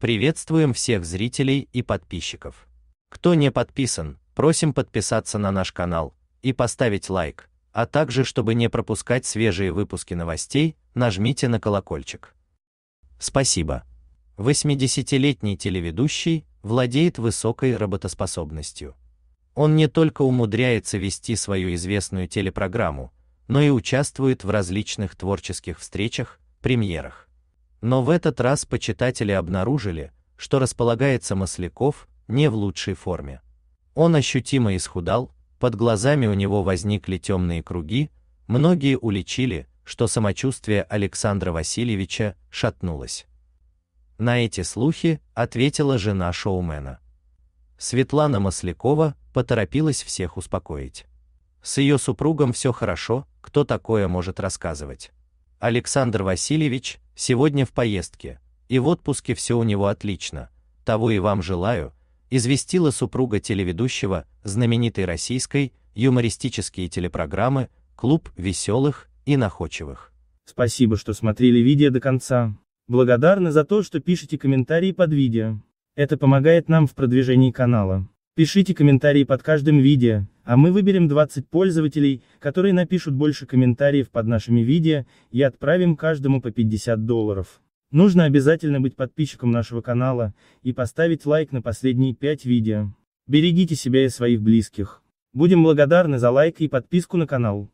Приветствуем всех зрителей и подписчиков. Кто не подписан, просим подписаться на наш канал и поставить лайк, а также, чтобы не пропускать свежие выпуски новостей, нажмите на колокольчик. Спасибо. 80-летний телеведущий владеет высокой работоспособностью. Он не только умудряется вести свою известную телепрограмму, но и участвует в различных творческих встречах, премьерах. Но в этот раз почитатели обнаружили, что располагается Масляков не в лучшей форме. Он ощутимо исхудал, под глазами у него возникли темные круги, многие уличили, что самочувствие Александра Васильевича шатнулось. На эти слухи ответила жена шоумена. Светлана Маслякова поторопилась всех успокоить. С ее супругом все хорошо, кто такое может рассказывать. Александр Васильевич сегодня в поездке, и в отпуске все у него отлично. Того и вам желаю, известила супруга телеведущего знаменитой российской юмористические телепрограммы Клуб веселых и находчивых. Спасибо, что смотрели видео до конца. Благодарны за то, что пишете комментарии под видео. Это помогает нам в продвижении канала. Пишите комментарии под каждым видео, а мы выберем 20 пользователей, которые напишут больше комментариев под нашими видео, и отправим каждому по 50 долларов. Нужно обязательно быть подписчиком нашего канала, и поставить лайк на последние 5 видео. Берегите себя и своих близких. Будем благодарны за лайк и подписку на канал.